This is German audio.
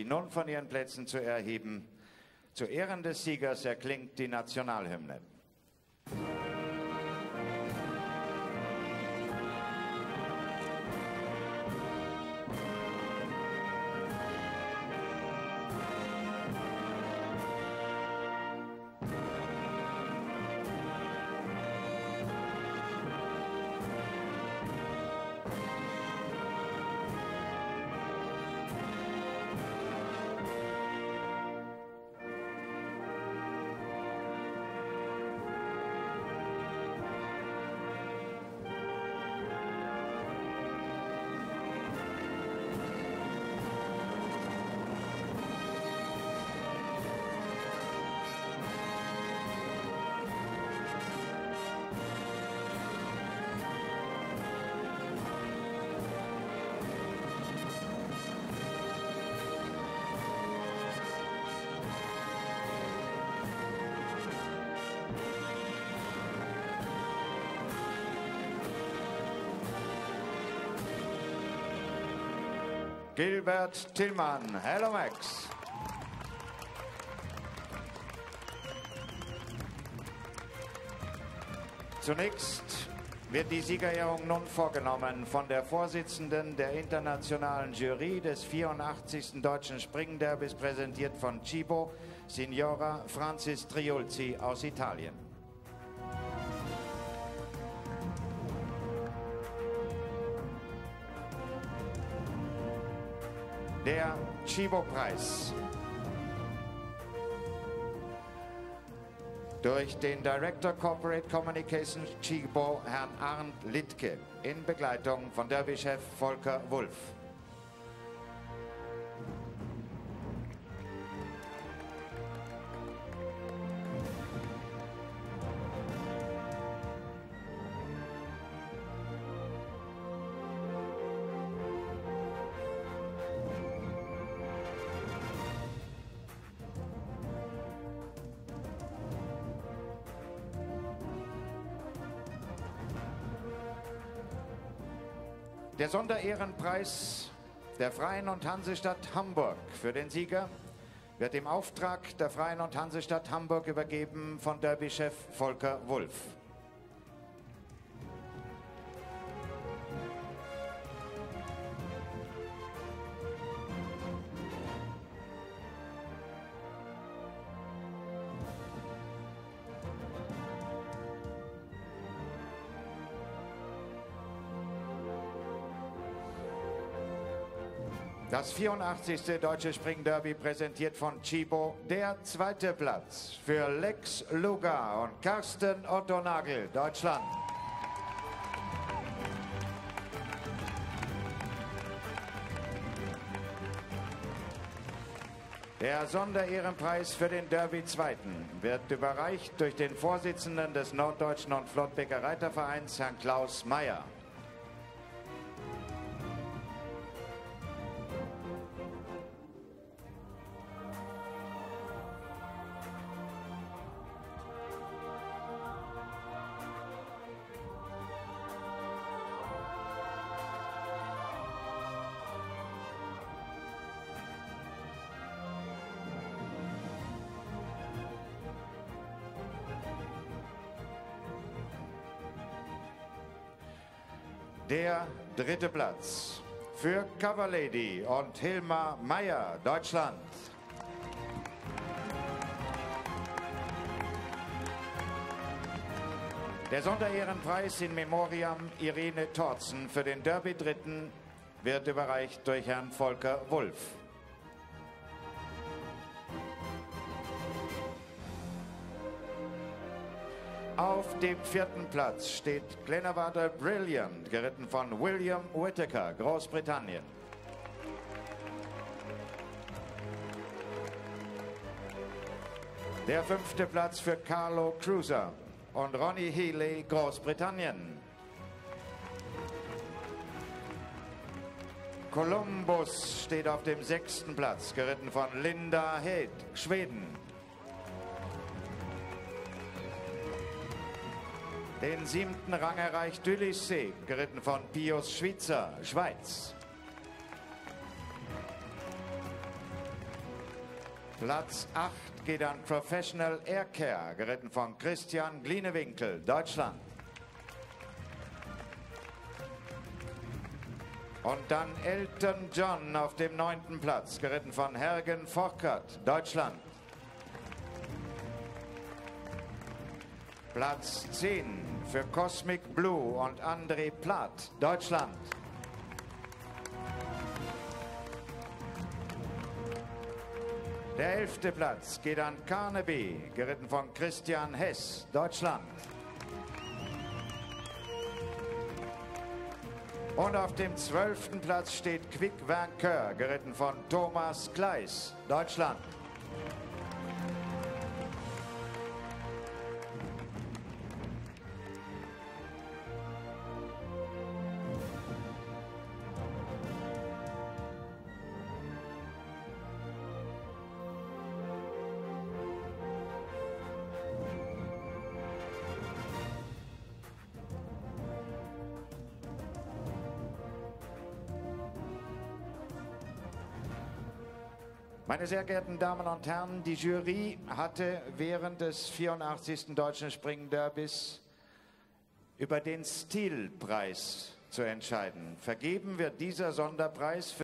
die nun von ihren Plätzen zu erheben. Zu Ehren des Siegers erklingt die Nationalhymne. Gilbert Tillmann. Hello Max. Zunächst wird die Siegerehrung nun vorgenommen von der Vorsitzenden der internationalen Jury des 84. Deutschen Springderbys, präsentiert von Cibo, Signora Francis Triulzi aus Italien. Der Chibo-Preis. Durch den Director Corporate Communications Chibo, Herrn Arndt Littke, in Begleitung von Derby-Chef Volker Wulff. Der Sonderehrenpreis der Freien und Hansestadt Hamburg für den Sieger wird im Auftrag der Freien und Hansestadt Hamburg übergeben von Derby-Chef Volker Wulff. Das 84. Deutsche Springderby präsentiert von Chibo. Der zweite Platz für Lex Luga und Carsten Otto Nagel, Deutschland. Der Sonderehrenpreis für den Derby Zweiten wird überreicht durch den Vorsitzenden des Norddeutschen und Flottbecker Reitervereins, Herrn Klaus Mayer. Der dritte Platz für Cover Lady und Hilma Meyer, Deutschland. Der Sonderehrenpreis in Memoriam Irene Torzen für den Derby Dritten wird überreicht durch Herrn Volker Wulff. Auf dem vierten Platz steht Glenavada Brilliant, geritten von William Whittaker, Großbritannien. Der fünfte Platz für Carlo Cruiser und Ronnie Healy, Großbritannien. Columbus steht auf dem sechsten Platz, geritten von Linda Head, Schweden. Den siebten Rang erreicht Dulissé, geritten von Pius Schwitzer, Schweiz. Platz 8 geht an Professional Air Care, geritten von Christian Glienewinkel, Deutschland. Und dann Elton John auf dem neunten Platz, geritten von Hergen Forkert, Deutschland. Platz 10 für Cosmic Blue und André Platt, Deutschland. Der elfte Platz geht an Carnaby, geritten von Christian Hess, Deutschland. Und auf dem zwölften Platz steht Quick Vainqueur, geritten von Thomas Kleis, Deutschland. Meine sehr geehrten Damen und Herren, die Jury hatte während des 84. Deutschen Springderbys über den Stilpreis zu entscheiden. Vergeben wird dieser Sonderpreis für